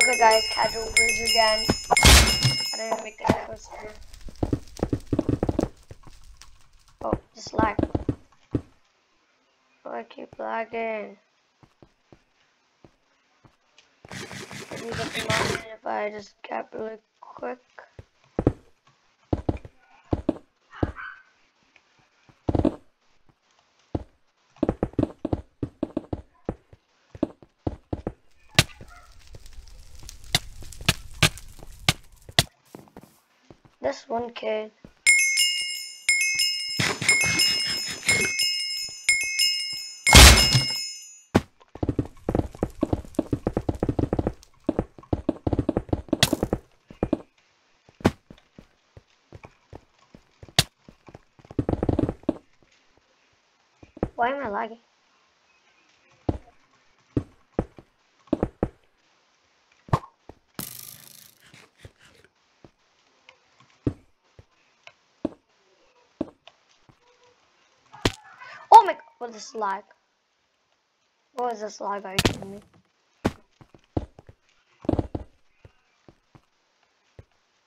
Okay, guys, casual bridge again. I didn't make that closer. Oh, just lag. Oh, I keep lagging. Maybe the moment if I just cap really quick. This one kid. Why am I lagging? Oh my god, what is lag? What is this lag? Kidding me?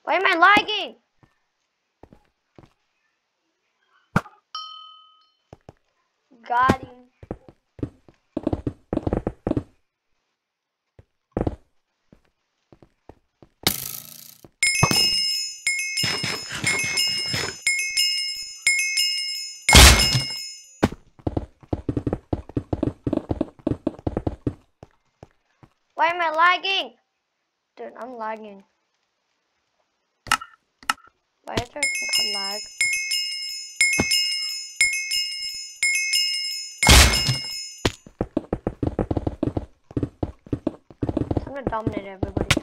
Why am I lagging? Got him. Why am I lagging? Dude, I'm lagging. Why is there a lag? I'm gonna dominate everybody.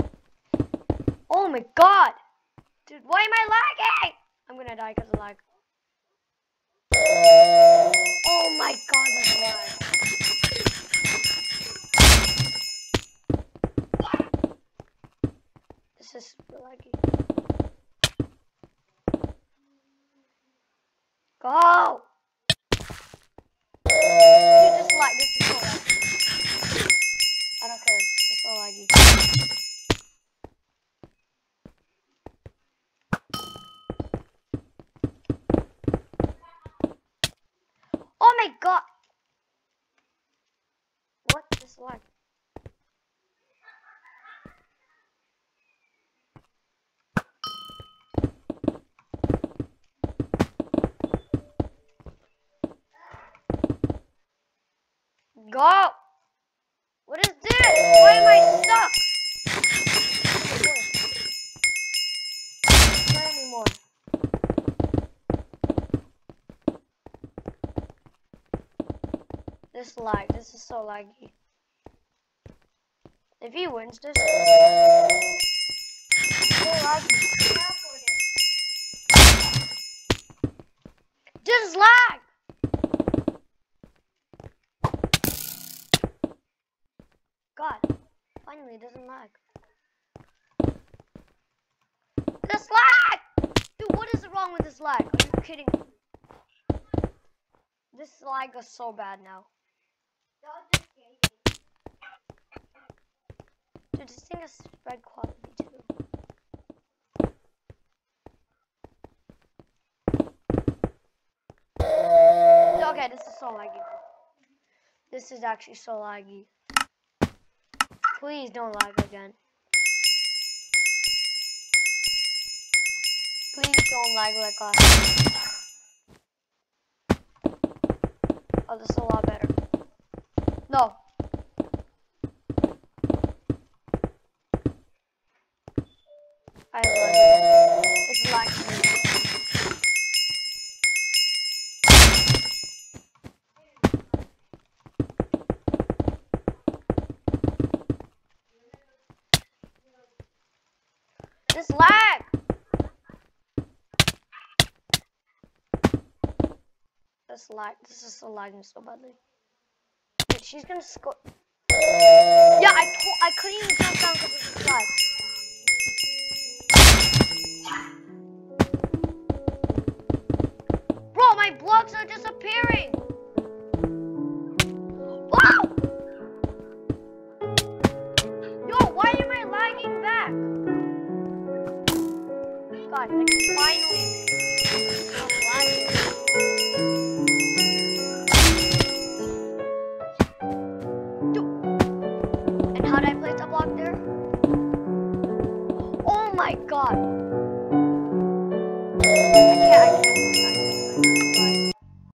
Oh my god! Dude, why am I lagging? I'm gonna die because of lag. Oh my god, that's lag. This is super laggy. Go! Oh my god! What is lag? Go! What is this? Why am I stuck? This lag, this is so laggy. If he wins this, so laggy. This is lag! Finally doesn't lag. This lag! Dude, what is wrong with this lag? Are you kidding me? This lag is so bad now. Dude, this thing has spread quality too. Okay, this is so laggy. This is actually so laggy. Please don't lag again. Please don't lag like us. Oh, this is a lot better. No. I lag. It's This lag! This lag. This is so lagging so badly. Wait, she's gonna score. Yeah, I I couldn't even jump down because of this lag. Bro, my blocks are disappearing. God, I finally And how did I place block there? Oh my god.